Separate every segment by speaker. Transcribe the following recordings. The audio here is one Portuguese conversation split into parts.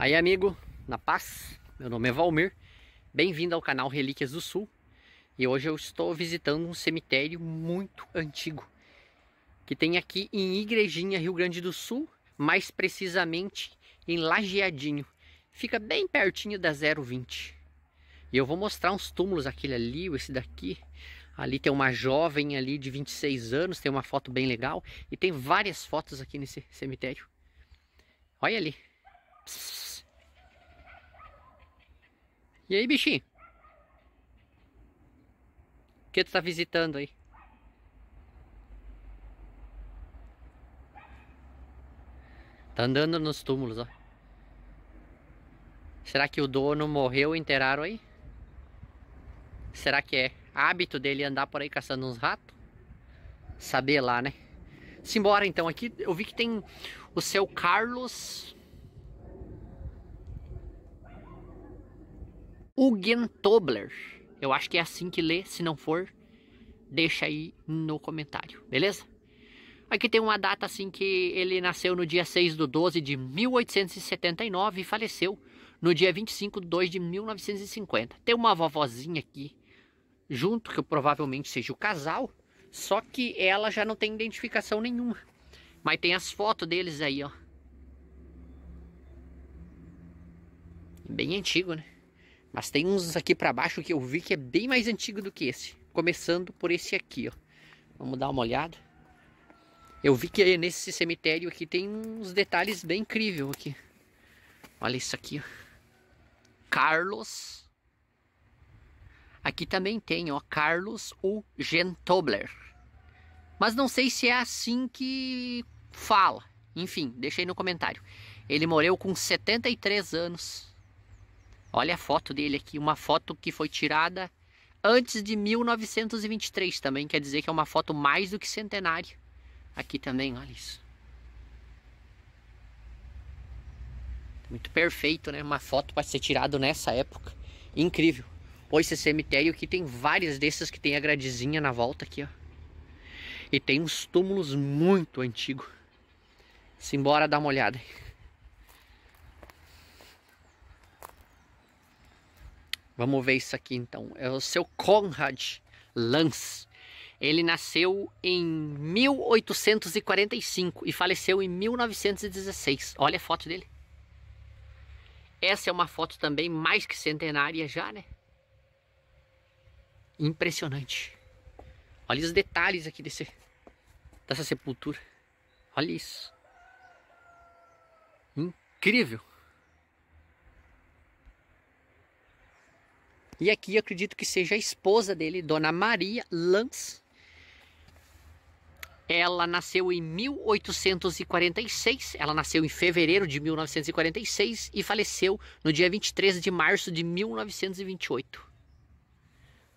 Speaker 1: Aí amigo, na paz, meu nome é Valmir, bem-vindo ao canal Relíquias do Sul. E hoje eu estou visitando um cemitério muito antigo que tem aqui em Igrejinha, Rio Grande do Sul, mais precisamente em Lajeadinho, fica bem pertinho da 020 e eu vou mostrar uns túmulos, aquele ali, esse daqui, ali tem uma jovem ali de 26 anos, tem uma foto bem legal. E tem várias fotos aqui nesse cemitério, olha ali. E aí, bichinho? O que tu tá visitando aí? Tá andando nos túmulos, ó. Será que o dono morreu e aí? Será que é hábito dele andar por aí caçando uns ratos? Saber lá, né? Simbora então, aqui eu vi que tem o seu Carlos Ugentobler. Eu acho que é assim que lê, se não for, deixa aí no comentário, beleza? Aqui tem uma data assim que ele nasceu no dia 6 do 12 de 1879 e faleceu no dia 25 de 2 de 1950. Tem uma vovozinha aqui junto, que provavelmente seja o casal, só que ela já não tem identificação nenhuma. Mas tem as fotos deles aí, ó. Bem antigo, né? Mas tem uns aqui para baixo que eu vi que é bem mais antigo do que esse. Começando por esse aqui, ó. Vamos dar uma olhada. Eu vi que nesse cemitério aqui tem uns detalhes bem incríveis aqui. Olha isso aqui, ó. Carlos. Aqui também tem, ó, Carlos o Gentobler. Mas não sei se é assim que fala. Enfim, deixa aí no comentário. Ele morreu com 73 anos Olha a foto dele aqui, uma foto que foi tirada antes de 1923 também, quer dizer que é uma foto mais do que centenária. Aqui também, olha isso. Muito perfeito, né? Uma foto para ser tirada nessa época. Incrível. Pô, esse cemitério aqui tem várias dessas que tem a gradezinha na volta aqui, ó. E tem uns túmulos muito antigos. Simbora dar uma olhada. Vamos ver isso aqui então. É o seu Conrad Lanz. Ele nasceu em 1845 e faleceu em 1916. Olha a foto dele. Essa é uma foto também mais que centenária já, né? Impressionante. Olha os detalhes aqui desse, dessa sepultura. Olha isso. Incrível. E aqui acredito que seja a esposa dele, Dona Maria Lanz. Ela nasceu em 1846, ela nasceu em fevereiro de 1946 e faleceu no dia 23 de março de 1928.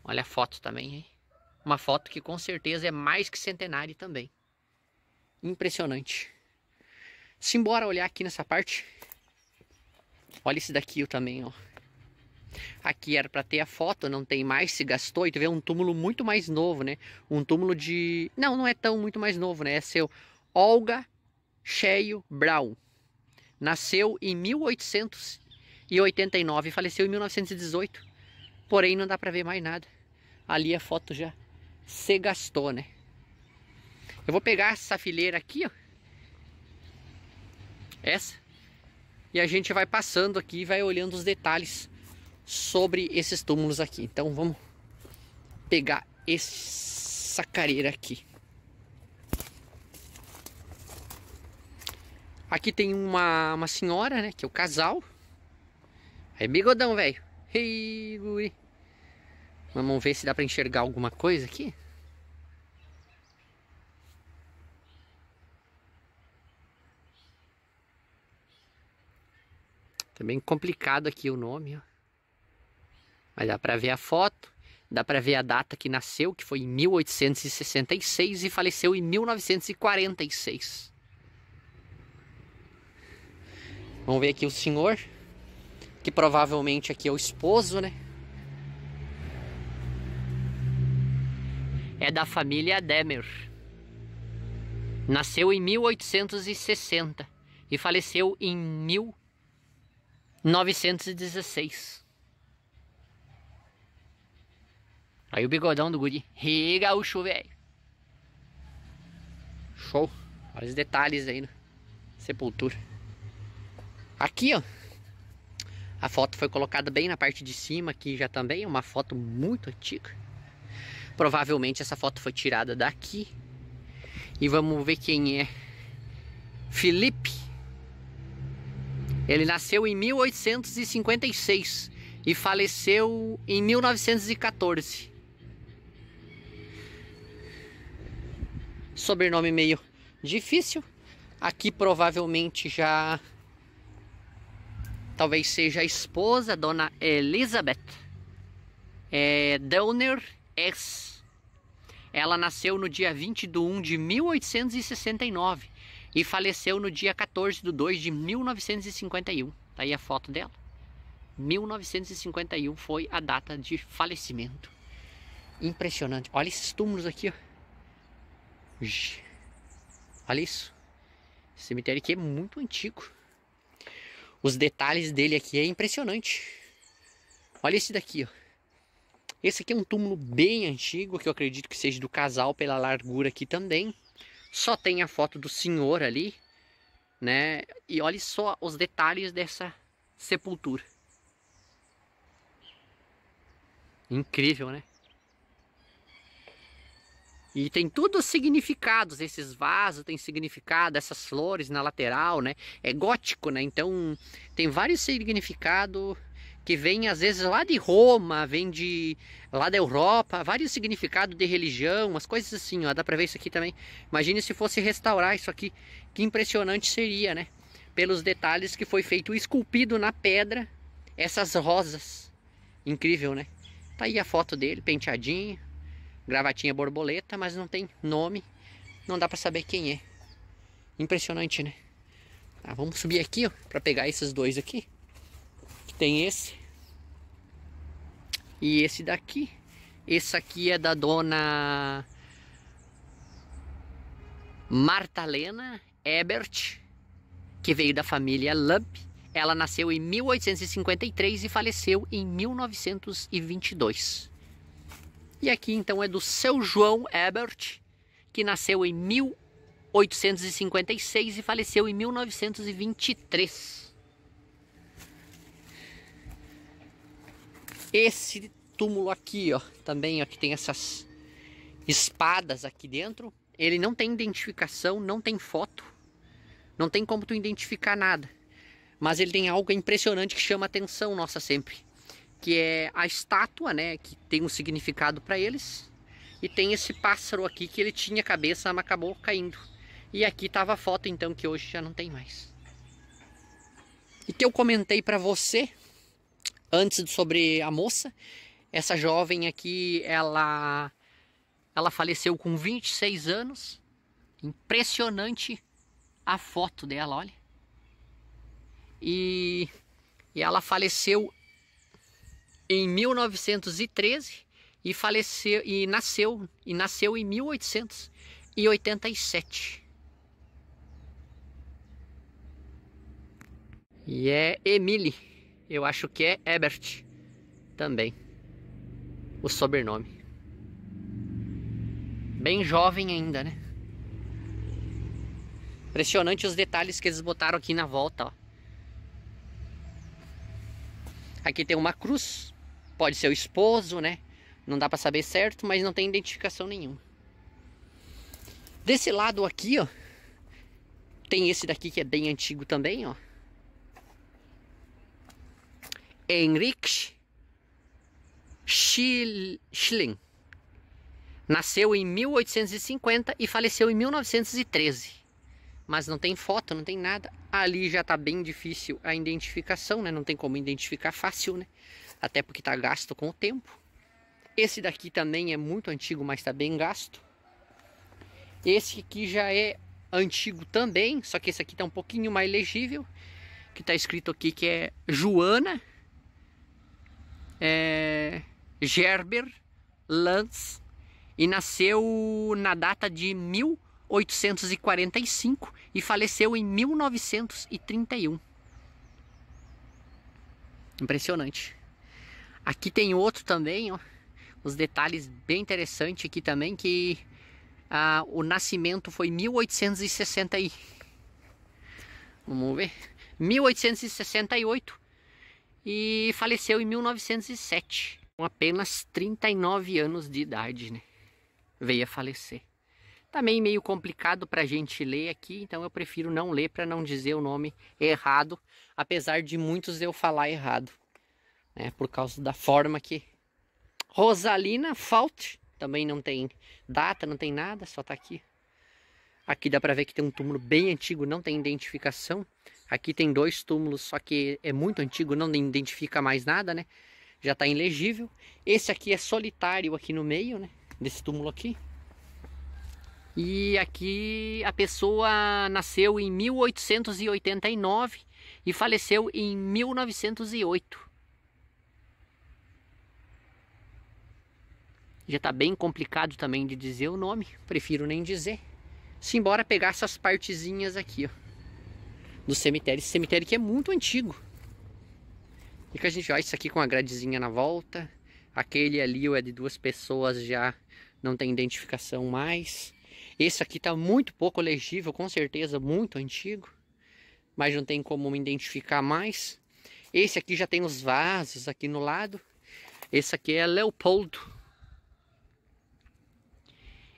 Speaker 1: Olha a foto também, hein? Uma foto que com certeza é mais que centenária também. Impressionante. Simbora olhar aqui nessa parte. Olha esse daqui também, ó. Aqui era para ter a foto, não tem mais, se gastou. E tu vê um túmulo muito mais novo, né? Um túmulo de... Não, não é tão muito mais novo, né? É seu Olga Cheio Brown. Nasceu em 1889 e faleceu em 1918. Porém, não dá para ver mais nada. Ali a foto já se gastou, né? Eu vou pegar essa fileira aqui, ó. Essa. E a gente vai passando aqui e vai olhando os detalhes sobre esses túmulos aqui. Então vamos pegar essa careira aqui. Aqui tem uma, uma senhora, né? Que é o casal. Aí, bigodão, velho. Hey, Vamos ver se dá pra enxergar alguma coisa aqui. Tá bem complicado aqui o nome, ó. Mas dá para ver a foto, dá para ver a data que nasceu, que foi em 1866 e faleceu em 1946. Vamos ver aqui o senhor, que provavelmente aqui é o esposo, né? É da família Demer. Nasceu em 1860 e faleceu em 1946. Aí o bigodão do guri. Rê, gaúcho, velho. Show. Olha os detalhes aí, né? Sepultura. Aqui, ó. A foto foi colocada bem na parte de cima aqui já também. Uma foto muito antiga. Provavelmente essa foto foi tirada daqui. E vamos ver quem é. Felipe. Ele nasceu em 1856 e faleceu em 1914. Sobrenome meio difícil. Aqui provavelmente já talvez seja a esposa, Dona Elizabeth é, Downer S. Ela nasceu no dia 20 de 1 de 1869 e faleceu no dia 14 de 2 de 1951. Tá aí a foto dela. 1951 foi a data de falecimento. Impressionante. Olha esses túmulos aqui, ó. Olha isso. Esse cemitério aqui é muito antigo. Os detalhes dele aqui é impressionante. Olha esse daqui, ó. Esse aqui é um túmulo bem antigo, que eu acredito que seja do casal pela largura aqui também. Só tem a foto do senhor ali, né? E olha só os detalhes dessa sepultura. Incrível, né? E tem tudo os significados, esses vasos têm significado, essas flores na lateral, né? É gótico, né? Então tem vários significados que vêm às vezes lá de Roma, vem de lá da Europa, vários significados de religião, umas coisas assim, ó. Dá pra ver isso aqui também. Imagine se fosse restaurar isso aqui, que impressionante seria, né? Pelos detalhes que foi feito esculpido na pedra, essas rosas. Incrível, né? Tá aí a foto dele, penteadinho gravatinha borboleta, mas não tem nome, não dá para saber quem é. Impressionante, né? Ah, vamos subir aqui, ó, para pegar esses dois aqui. Tem esse e esse daqui. Esse aqui é da dona Martalena Ebert, que veio da família Lump. Ela nasceu em 1853 e faleceu em 1922. E aqui então é do seu João Ebert, que nasceu em 1856 e faleceu em 1923. Esse túmulo aqui, ó, também ó, que tem essas espadas aqui dentro, ele não tem identificação, não tem foto, não tem como tu identificar nada. Mas ele tem algo impressionante que chama atenção nossa sempre que é a estátua, né, que tem um significado para eles. E tem esse pássaro aqui que ele tinha cabeça, mas acabou caindo. E aqui tava a foto então que hoje já não tem mais. E que eu comentei para você antes sobre a moça, essa jovem aqui, ela ela faleceu com 26 anos. Impressionante a foto dela, olha. E, e ela faleceu em 1913 e faleceu e nasceu e nasceu em 1887. E é Emily, eu acho que é Ebert também. O sobrenome. Bem jovem ainda, né? Impressionante os detalhes que eles botaram aqui na volta, ó. Aqui tem uma cruz Pode ser o esposo, né? Não dá para saber certo, mas não tem identificação nenhuma. Desse lado aqui, ó, tem esse daqui que é bem antigo também, ó. Henrich Schilling. Nasceu em 1850 e faleceu em 1913. Mas não tem foto, não tem nada. Ali já tá bem difícil a identificação, né? Não tem como identificar fácil, né? Até porque está gasto com o tempo. Esse daqui também é muito antigo, mas está bem gasto. Esse aqui já é antigo também, só que esse aqui está um pouquinho mais legível. Que está escrito aqui que é Joana é, Gerber Lanz e nasceu na data de 1845 e faleceu em 1931. Impressionante. Aqui tem outro também, ó. Os detalhes bem interessantes aqui também, que ah, o nascimento foi 1860 e... Vamos ver. 1868 e faleceu em 1907, com apenas 39 anos de idade, né? Veio a falecer. Também meio complicado para a gente ler aqui, então eu prefiro não ler para não dizer o nome errado, apesar de muitos eu falar errado, né? Por causa da forma que Rosalina Fault também não tem data, não tem nada, só tá aqui. Aqui dá para ver que tem um túmulo bem antigo, não tem identificação. Aqui tem dois túmulos, só que é muito antigo, não identifica mais nada, né? Já está ilegível. Esse aqui é solitário aqui no meio, né? Desse túmulo aqui. E aqui a pessoa nasceu em 1889 e faleceu em 1908. Já está bem complicado também de dizer o nome, prefiro nem dizer. Simbora pegar essas partezinhas aqui, ó. Do cemitério. Esse cemitério que é muito antigo. E que a gente olha isso aqui com a gradezinha na volta. Aquele ali é de duas pessoas já não tem identificação mais. Esse aqui está muito pouco legível, com certeza muito antigo. Mas não tem como me identificar mais. Esse aqui já tem os vasos aqui no lado. Esse aqui é Leopoldo.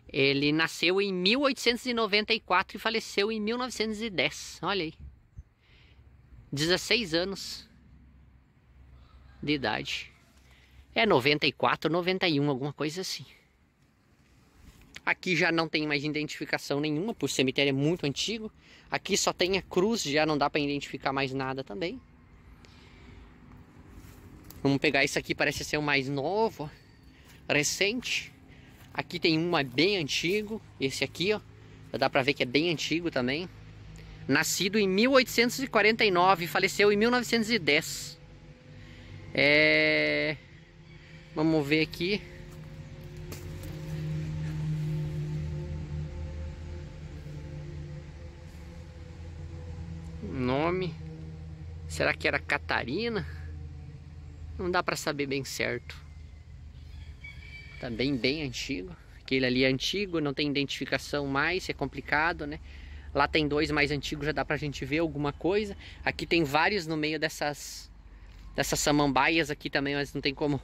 Speaker 1: Ele nasceu em 1894 e faleceu em 1910. Olha aí. 16 anos de idade. É 94, 91, alguma coisa assim. Aqui já não tem mais identificação nenhuma, por cemitério é muito antigo. Aqui só tem a cruz, já não dá para identificar mais nada também. Vamos pegar isso aqui, parece ser o mais novo, recente. Aqui tem uma bem antigo, esse aqui, ó. Dá pra ver que é bem antigo também. Nascido em 1849, faleceu em 1910. É... Vamos ver aqui. Nome. Será que era Catarina? Não dá para saber bem certo. Tá bem, antigo. Aquele ali é antigo, não tem identificação mais, é complicado, né? Lá tem dois mais antigos, já dá pra gente ver alguma coisa. Aqui tem vários no meio dessas, dessas samambaias aqui também, mas não tem como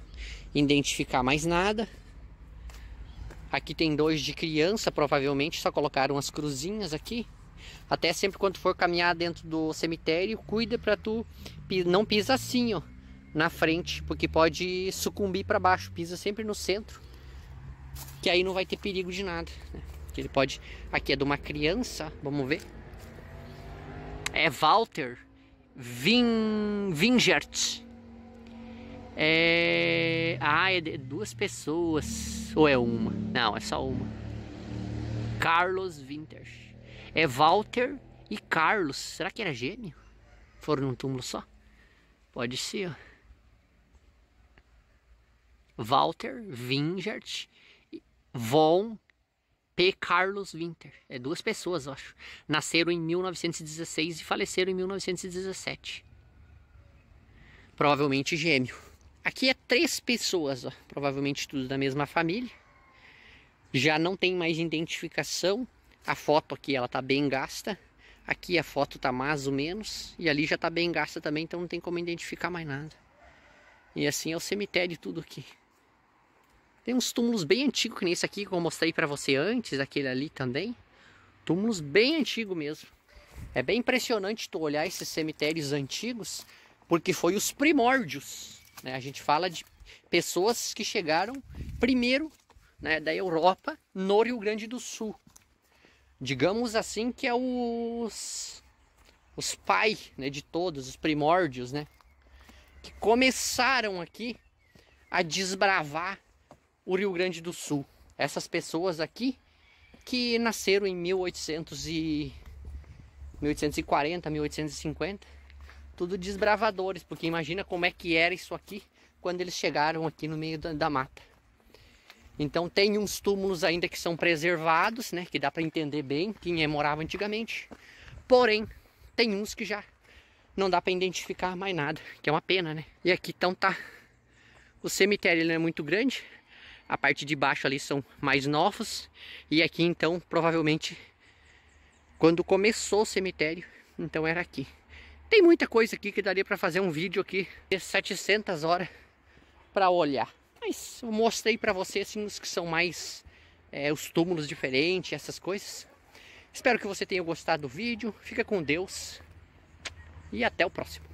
Speaker 1: identificar mais nada. Aqui tem dois de criança, provavelmente, só colocaram as cruzinhas aqui. Até sempre quando for caminhar dentro do cemitério, cuida para tu não pisar assim, ó na frente, porque pode sucumbir para baixo. Pisa sempre no centro, que aí não vai ter perigo de nada. Né? Que ele pode. Aqui é de uma criança, vamos ver. É Walter Vin... Vingert. É. Ah, é duas pessoas. Ou é uma? Não, é só uma. Carlos Winter. É Walter e Carlos. Será que era gêmeo? Foram num túmulo só? Pode ser, ó. Walter Wingert Von P. Carlos Winter. É duas pessoas, eu acho. Nasceram em 1916 e faleceram em 1917. Provavelmente gêmeo. Aqui é três pessoas, ó. provavelmente tudo da mesma família. Já não tem mais identificação. A foto aqui ela tá bem gasta. Aqui a foto tá mais ou menos. E ali já tá bem gasta também, então não tem como identificar mais nada. E assim é o cemitério tudo aqui. Tem uns túmulos bem antigos, que nem esse aqui que eu mostrei para você antes, aquele ali também. Túmulos bem antigos mesmo. É bem impressionante tu olhar esses cemitérios antigos, porque foi os primórdios. Né? A gente fala de pessoas que chegaram primeiro né, da Europa no Rio Grande do Sul. Digamos assim que é os, os pais né, de todos, os primórdios, né? Que começaram aqui a desbravar o Rio Grande do Sul. Essas pessoas aqui que nasceram em 1800 e 1840, 1850, tudo desbravadores, porque imagina como é que era isso aqui quando eles chegaram aqui no meio da, da mata. Então tem uns túmulos ainda que são preservados, né, que dá para entender bem quem é morava antigamente. Porém, tem uns que já não dá para identificar mais nada, que é uma pena, né? E aqui então tá o cemitério, ele não é muito grande. A parte de baixo ali são mais novos e aqui então provavelmente quando começou o cemitério, então era aqui. Tem muita coisa aqui que daria para fazer um vídeo aqui de 700 horas para olhar. Mas eu mostrei para vocês assim, os que são mais é, os túmulos diferentes, essas coisas. Espero que você tenha gostado do vídeo. Fica com Deus e até o próximo.